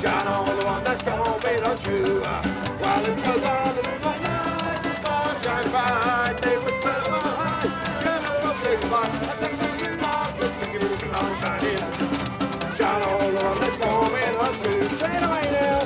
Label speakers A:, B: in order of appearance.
A: John, is the one that's gonna be the true. While it goes on the moonlight night, the stars shine bright. They whisper to my heart, you're the one I think that you love the ticket shining. Jono is the one that's gonna be the true. Say it away now.